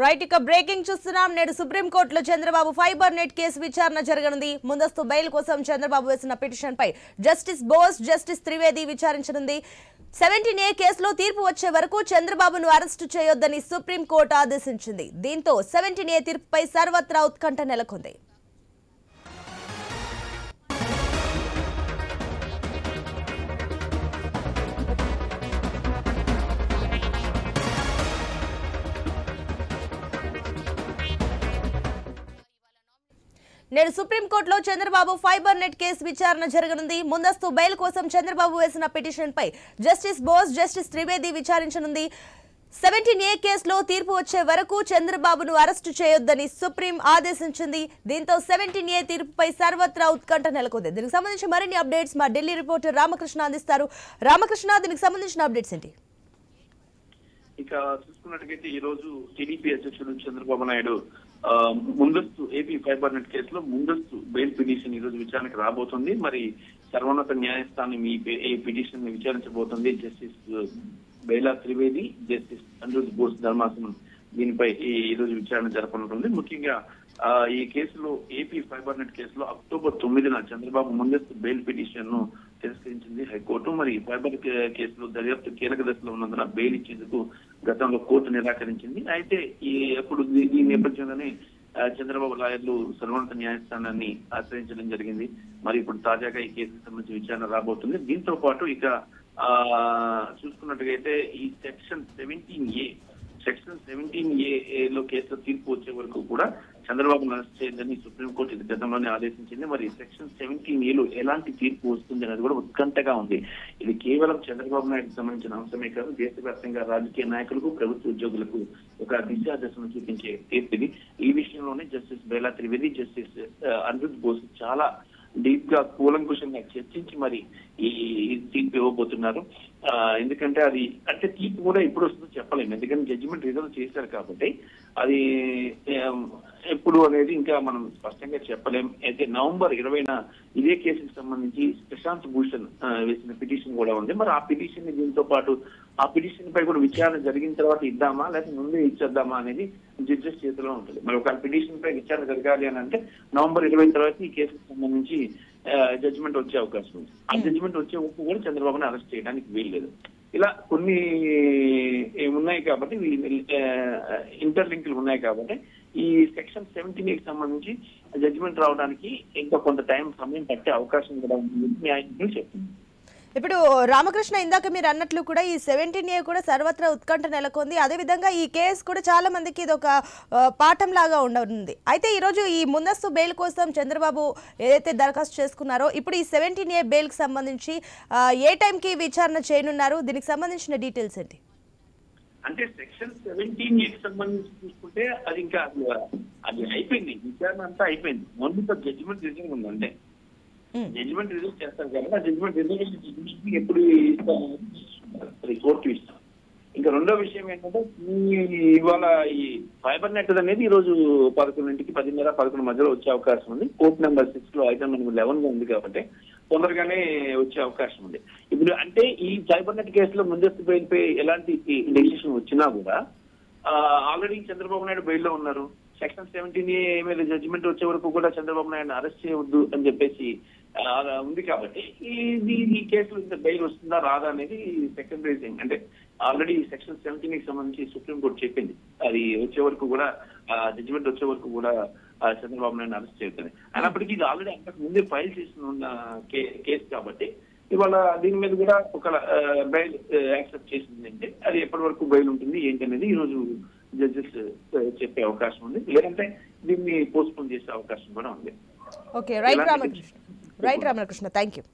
Right ఇక breaking చూస్తున్నాం. నేడు సుప్రీంకోర్టులో చంద్రబాబు ఫైబర్ నెట్ కేసు విచారణ జరగనుంది. ముందస్తు బెయిల్ కోసం చంద్రబాబు వేసిన పిటిషన్ పై జస్టిస్ బోస్ జస్టిస్ త్రివేది విచారించనుంది. సెవెంటీన్ ఏ కేసులో తీర్పు వచ్చే వరకు చంద్రబాబును అరెస్టు చేయొద్దని సుప్రీంకోర్టు ఆదేశించింది. దీంతో సెవెంటీన్ ఏ తీర్పుపై సర్వత్రా ఉత్కంఠ నెలకొంది. నేడు సుప్రీంకోర్టులో చంద్రబాబు ఫైబర్ నెట్ కేసు విచారణ జరగనుంది. ముందస్తు బెయిల్ కోసం చంద్రబాబు వేసిన పిటిషన్ పై జస్టిస్ బోస్ జస్టిస్ త్రివేది విచారించనుంది. సెవెంటీన్ ఏ కేసులో తీర్పు వచ్చే వరకు చంద్రబాబును అరెస్టు చేయొద్దని సుప్రీం ఆదేశించింది. దీంతో సెవెంటీన్ ఏ తీర్పుపై సర్వత్రా ఉత్కంఠ నెలకొంది. దీనికి సంబంధించి మరిన్ని అప్డేట్స్ మా ఢిల్లీ రిపోర్టర్ రామకృష్ణ అందిస్తారు. రామకృష్ణ దీనికి సంబంధించిన అప్డేట్స్ ఏంటి? ఇక చూసుకున్నట్టుగైతే ఈ రోజు టీడీపీ అధ్యక్షుడు చంద్రబాబు నాయుడు ముందస్తు ఏపీ ఫైబర్ నెట్ కేసులో ముందస్తు బెయిల్ పిటిషన్ ఈ రోజు విచారణకు రాబోతుంది. మరి సర్వోన్నత న్యాయస్థానం ఈ పిటిషన్ని విచారించబోతుంది. జస్టిస్ బైలా త్రివేది జస్టిస్ అనిరుద్ బోస్ ధర్మాసనం దీనిపై ఈ ఈ రోజు విచారణ జరపనుంటుంది. ముఖ్యంగా ఆ, ఈ కేసులో ఏపీ ఫైబర్ నెట్ కేసులో అక్టోబర్ తొమ్మిదిన చంద్రబాబు ముందస్తు బెయిల్ పిటిషన్ను తిరస్కరించింది హైకోర్టు. మరి ఫైబర్ కేసులో దర్యాప్తు కీలక దశలో ఉన్నందున బెయిల్ ఇచ్చేందుకు గతంలో కోర్టు నిరాకరించింది. అయితే ఈ ఎప్పుడు ఈ నేపథ్యంలోనే చంద్రబాబు లాయర్లు సర్వోన్నత న్యాయస్థానాన్ని ఆశ్రయించడం జరిగింది. మరి ఇప్పుడు తాజాగా ఈ కేసుకు సంబంధించి విచారణ రాబోతుంది. దీంతో పాటు ఇక ఆ చూసుకున్నట్టుగైతే ఈ section seventeen A section seventeen A లో కేసులో తీర్పు వచ్చే వరకు కూడా చంద్రబాబు అరెస్ట్ చేయదని సుప్రీంకోర్టు ఇది గతంలోనే ఆదేశించింది. మరి సెక్షన్ సెవెంటీన్ ఏలో ఎలాంటి తీర్పు వస్తుంది అనేది కూడా ఉత్కంఠగా ఉంది. ఇది కేవలం చంద్రబాబు నాయుడుకు సంబంధించిన అంశమే కాదు దేశవ్యాప్తంగా రాజకీయ నాయకులకు ప్రభుత్వ ఉద్యోగులకు ఒక దిశా దశను చూపించే తీర్పు ఇది. ఈ విషయంలోనే జస్టిస్ బేలా త్రివేది జస్టిస్ అనిరుద్ బోస్ చాలా డీప్గా కూలంకుషంగా చర్చించి మరి ఈ తీర్పు ఇవ్వబోతున్నారు. ఎందుకంటే అది అంటే తీర్పు కూడా ఎప్పుడు వస్తుందో చెప్పలేము. ఎందుకంటే జడ్జిమెంట్ రిజర్వ్ చేశారు కాబట్టి అది ఎప్పుడు అనేది ఇంకా మనం స్పష్టంగా చెప్పలేం అయితే నవంబర్ ఇరవైన ఇదే కేసుకు సంబంధించి ప్రశాంత్ భూషణ్ వేసిన పిటిషన్ కూడా ఉంది. మరి ఆ పిటిషన్ దీంతో పాటు ఆ పిటిషన్ పై కూడా విచారణ జరిగిన తర్వాత ఇద్దామా లేకపోతే ముందే ఇచ్చేద్దామా అనేది జడ్జెస్ చేతిలో ఉంటుంది. మరి ఒక పిటిషన్ పై విచారణ జరగాలి అని అంటే నవంబర్ ఇరవై తర్వాత ఈ కేసుకు సంబంధించి జడ్జిమెంట్ వచ్చే అవకాశం ఉంది. ఆ జడ్జిమెంట్ వచ్చే వరకు కూడా చంద్రబాబుని అరెస్ట్ చేయడానికి వీల్లేదు. ఇలా కొన్ని ఉన్నాయి కాబట్టి ఇంటర్ లింకులు ఉన్నాయి కాబట్టి ఈ సెక్షన్ సెవెంటీన్కి సంబంధించి జడ్జిమెంట్ రావడానికి ఇంకా కొంత టైం సమయం పట్టే అవకాశం కూడా ఉంది. న్యాయమూర్తులు చెప్తుంది ఇప్పుడు రామకృష్ణ ఇందాక మీరు అన్నట్లు కూడా ఈ సెవెంటీన్ ఏ కూడా సర్వత్రా ఉత్కంఠ నెలకొంది. అదేవిధంగా ఈ కేసు కూడా చాలా మందికి ఇది ఒక పాఠం లాగా ఉండనుంది అయితే ఈరోజు ఈ ముందస్తు బెయిల్ కోసం చంద్రబాబు ఏదైతే దరఖాస్తు చేసుకున్నారో ఇప్పుడు ఈ సెవెంటీన్ ఏ బెయిల్కి సంబంధించి ఏ టైంకి విచారణ చేయనున్నారు? దీనికి సంబంధించిన డీటెయిల్స్ ఏంటి? అంటే సెక్షన్ సెవెంటీన్కి సంబంధించి చూసుకుంటే అది ఇంకా అది అయిపోయింది. విచారణ అంతా అయిపోయింది. మొన్న జడ్జిమెంట్ రిజర్వ్ ఉంది అంటే జడ్జిమెంట్ రిజర్వ్ చేస్తారు కాబట్టి ఆ జడ్జిమెంట్ రిజర్వ్ ఎప్పుడు ఇస్తాను కోర్టు ఇస్తాం. ఇంకా రెండో విషయం ఏంటంటే ఈ ఇవాళ ఈ ఫైబర్ నెట్ అనేది ఈ రోజు పదకొండింటికి పదిన్నర పదకొండు మధ్యలో వచ్చే అవకాశం ఉంది. కోర్ట్ నెంబర్ సిక్స్లో ఐటమ్ నెంబర్ లెవెన్గా ఉంది కాబట్టి తొందరగానే వచ్చే అవకాశం ఉంది. ఇప్పుడు అంటే ఈ ఫైబర్ నెట్ కేసులో ముందస్తు బెయిల్ పై ఎలాంటి డెసిషన్ వచ్చినా కూడా ఆల్రెడీ చంద్రబాబు నాయుడు బెయిల్లో ఉన్నారు. సెక్షన్ సెవెంటీన్ ఏ మీద జడ్జిమెంట్ వచ్చే వరకు కూడా చంద్రబాబు నాయుడు అరెస్ట్ చేయవద్దు అని చెప్పేసి ఉంది కాబట్టి ఇది ఈ కేసులో ఇంత బెయిల్ వస్తుందా రాదా అనేది సెకండరీ థింగ్ అంటే ఆల్రెడీ సెక్షన్ సెవెంటీన్కి సంబంధించి సుప్రీంకోర్టు చెప్పింది. అది వచ్చే వరకు కూడా జడ్జిమెంట్ వచ్చే వరకు కూడా చంద్రబాబు నాయుడు అరెస్ట్ చేయొద్దని. అయినప్పటికీ ఇది ఆల్రెడీ అంతకు ముందే ఫైల్ చేసిన ఉన్న కే- కేసు కాబట్టి ఇవాళ దీని మీద కూడా ఒక బెయిల్ యాక్సెప్ట్ చేసింది అంటే అది ఎప్పటి వరకు బెయిల్ ఉంటుంది ఏంటి అనేది ఈ రోజు జడ్జెస్ చెప్పే అవకాశం ఉంది. లేదంటే దీన్ని పోస్ట్ పోన్ చేసే అవకాశం కూడా ఉంది. Okay right Ramakrishna right Ramakrishna thank you